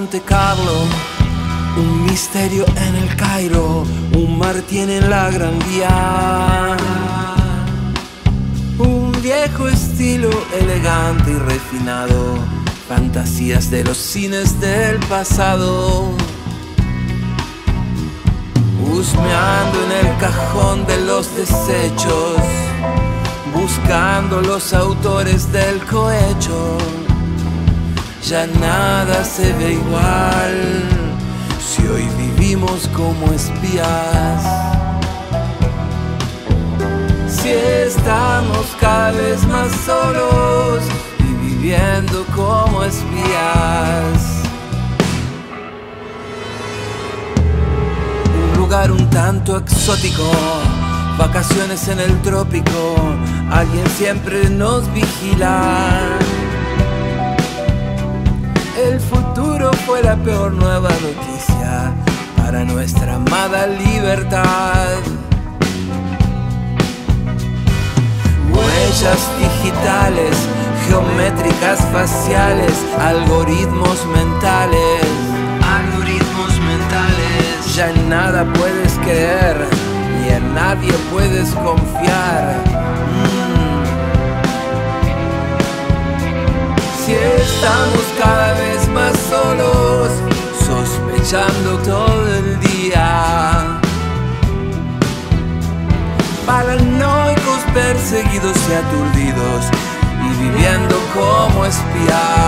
Monte Carlo, un misterio en el Cairo, un Martín en la Gran Vía. Un viejo estilo elegante y refinado, fantasías de los cines del pasado. Husmeando en el cajón de los desechos, buscando los autores del cohecho ya nada se ve igual si hoy vivimos como espías. Si estamos cada vez más solos y viviendo como espías. Un lugar un tanto exótico, vacaciones en el trópico, alguien siempre nos vigila el futuro fue la peor nueva noticia para nuestra amada libertad. Huellas digitales, geométricas faciales, algoritmos mentales. Algoritmos mentales. Ya en nada puedes creer y en nadie puedes confiar. Mm. Si cada vez solos, sospechando todo el día. Paranoicos, perseguidos y aturdidos, y viviendo como espías.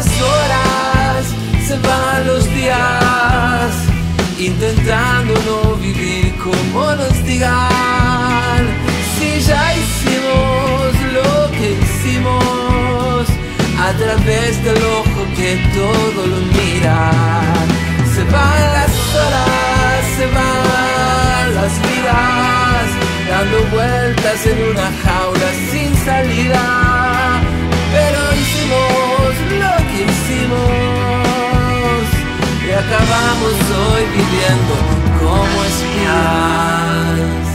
Las horas, se van los días, intentando no vivir como nos digan. Si ya hicimos lo que hicimos, a través del ojo que todo lo mira. Se van las horas, se van las vidas, dando vueltas en una jaula sin salida. acabamos hoy viviendo como espías.